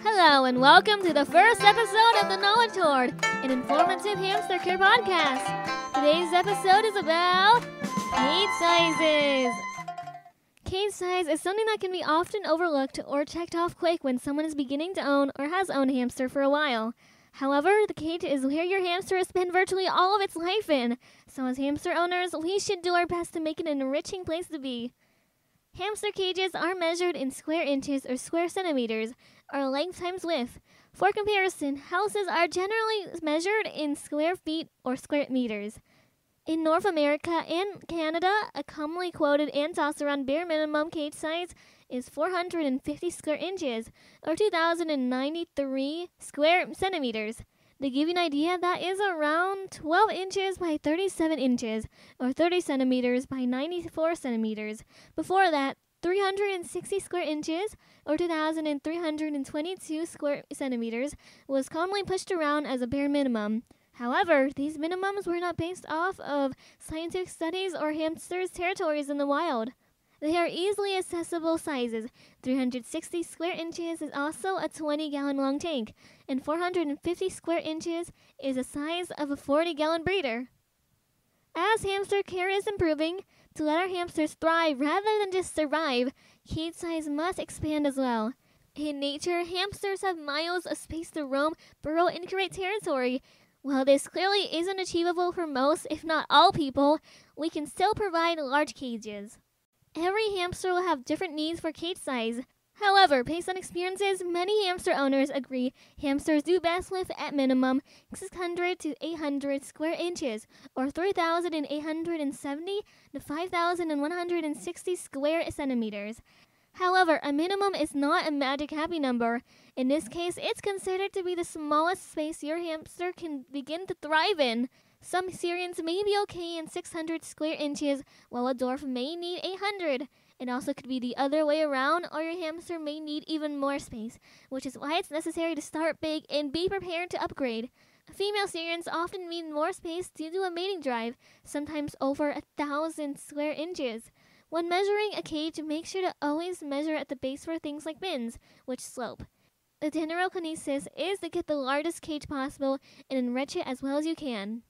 Hello, and welcome to the first episode of the Knowledge Hoard, an informative hamster care podcast. Today's episode is about cage sizes. Cage size is something that can be often overlooked or checked off quick when someone is beginning to own or has owned a hamster for a while. However, the cage is where your hamster has spent virtually all of its life in, so as hamster owners, we should do our best to make it an enriching place to be. Hamster cages are measured in square inches or square centimeters, or length times width. For comparison, houses are generally measured in square feet or square meters. In North America and Canada, a commonly quoted and tossed around bare minimum cage size is 450 square inches, or 2,093 square centimeters. To give you an idea, that is around 12 inches by 37 inches, or 30 centimeters by 94 centimeters. Before that, 360 square inches, or 2,322 square centimeters, was commonly pushed around as a bare minimum. However, these minimums were not based off of scientific studies or hamsters' territories in the wild. They are easily accessible sizes. 360 square inches is also a 20 gallon long tank, and 450 square inches is the size of a 40 gallon breeder. As hamster care is improving, to let our hamsters thrive rather than just survive, cage size must expand as well. In nature, hamsters have miles of space to roam, burrow, and create territory. While this clearly isn't achievable for most, if not all people, we can still provide large cages. Every hamster will have different needs for cage size. However, based on experiences, many hamster owners agree hamsters do best with, at minimum, 600 to 800 square inches, or 3,870 to 5,160 square centimeters. However, a minimum is not a magic happy number. In this case, it's considered to be the smallest space your hamster can begin to thrive in. Some Syrians may be okay in 600 square inches, while a dwarf may need 800. It also could be the other way around, or your hamster may need even more space, which is why it's necessary to start big and be prepared to upgrade. Female Syrians often need more space due to a mating drive, sometimes over a thousand square inches. When measuring a cage, make sure to always measure at the base for things like bins, which slope. The general is to get the largest cage possible and enrich it as well as you can.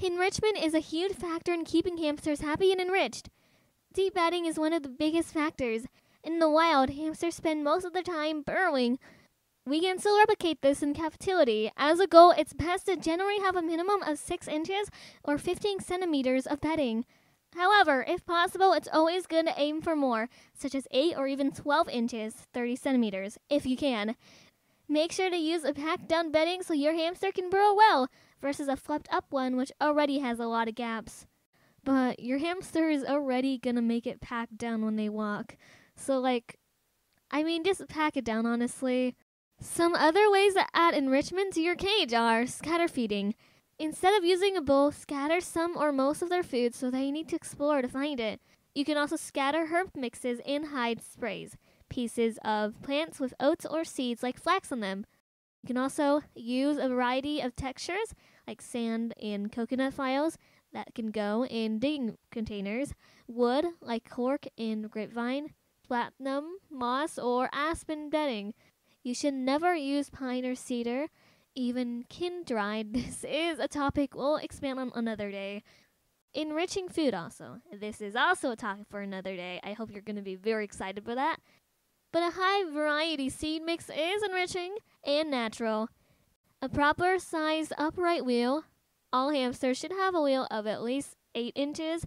Enrichment is a huge factor in keeping hamsters happy and enriched. Deep bedding is one of the biggest factors. In the wild, hamsters spend most of their time burrowing. We can still replicate this in captivity. As a goal, it's best to generally have a minimum of 6 inches or 15 centimeters of bedding. However, if possible, it's always good to aim for more, such as 8 or even 12 inches, 30 centimeters, if you can. Make sure to use a packed down bedding so your hamster can burrow well, versus a flipped up one which already has a lot of gaps. But your hamster is already gonna make it packed down when they walk. So, like, I mean, just pack it down, honestly. Some other ways to add enrichment to your cage are scatter feeding. Instead of using a bowl, scatter some or most of their food so they need to explore to find it. You can also scatter herb mixes and hide sprays, pieces of plants with oats or seeds like flax on them. You can also use a variety of textures like sand and coconut files that can go in digging containers, wood like cork and grapevine, platinum, moss, or aspen bedding. You should never use pine or cedar, even kiln dried. This is a topic we'll expand on another day. Enriching food, also. This is also a topic for another day. I hope you're going to be very excited for that. But a high variety seed mix is enriching and natural. A proper sized upright wheel, all hamsters should have a wheel of at least 8 inches,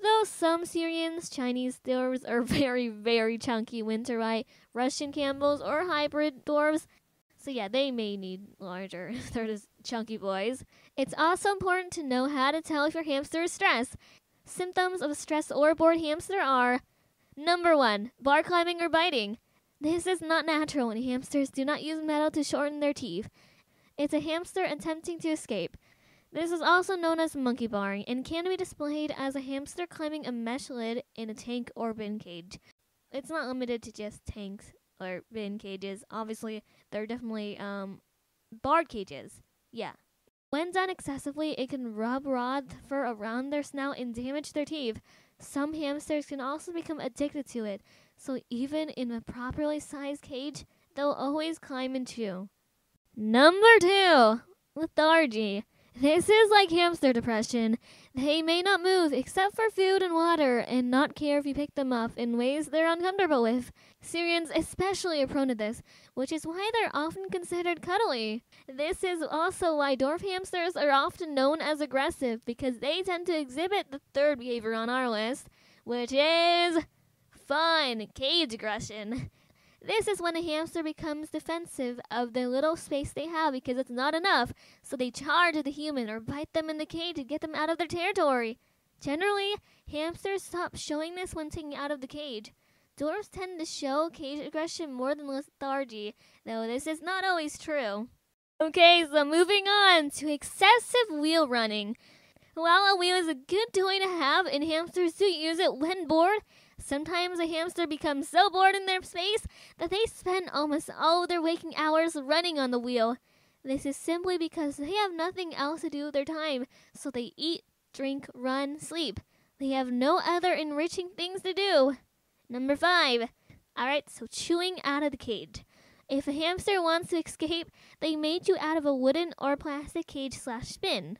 though some Syrians, Chinese dwarves are very, very chunky winter white, Russian Campbells, or hybrid dwarves. So yeah, they may need larger. They're just chunky boys. It's also important to know how to tell if your hamster is stressed. Symptoms of a stressed or bored hamster are number one, bar climbing or biting. This is not natural and hamsters do not use metal to shorten their teeth. It's a hamster attempting to escape. This is also known as monkey barring and can be displayed as a hamster climbing a mesh lid in a tank or bin cage. It's not limited to just tanks or bin cages. Obviously, there are definitely um, barred cages. Yeah. When done excessively, it can rub raw fur around their snout and damage their teeth. Some hamsters can also become addicted to it, so even in a properly sized cage, they'll always climb into. Number two, lethargy. This is like hamster depression. They may not move except for food and water and not care if you pick them up in ways they're uncomfortable with. Syrians especially are prone to this, which is why they're often considered cuddly. This is also why dwarf hamsters are often known as aggressive because they tend to exhibit the third behavior on our list, which is fun cage aggression. This is when a hamster becomes defensive of the little space they have because it's not enough, so they charge at the human or bite them in the cage to get them out of their territory. Generally, hamsters stop showing this when taken out of the cage. Dwarfs tend to show cage aggression more than lethargy, though this is not always true. Okay, so moving on to excessive wheel running. While a wheel is a good toy to have and hamsters do use it when bored, Sometimes a hamster becomes so bored in their space that they spend almost all their waking hours running on the wheel. This is simply because they have nothing else to do with their time, so they eat, drink, run, sleep. They have no other enriching things to do. Number five. Alright, so chewing out of the cage. If a hamster wants to escape, they may chew out of a wooden or plastic cage slash spin.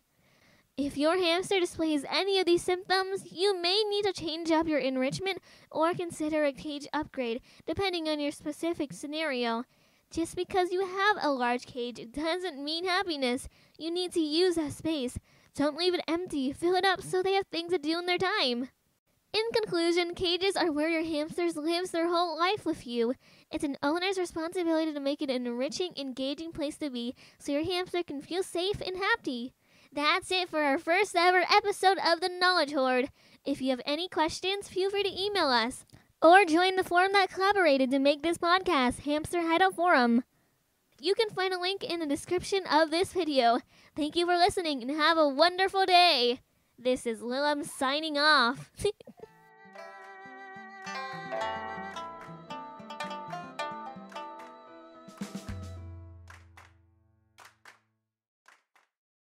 If your hamster displays any of these symptoms, you may need to change up your enrichment or consider a cage upgrade, depending on your specific scenario. Just because you have a large cage doesn't mean happiness. You need to use that space. Don't leave it empty. Fill it up so they have things to do in their time. In conclusion, cages are where your hamsters lives their whole life with you. It's an owner's responsibility to make it an enriching, engaging place to be so your hamster can feel safe and happy. That's it for our first ever episode of the Knowledge Hoard. If you have any questions, feel free to email us or join the forum that collaborated to make this podcast, Hamster Hideout Forum. You can find a link in the description of this video. Thank you for listening and have a wonderful day. This is Lilum signing off.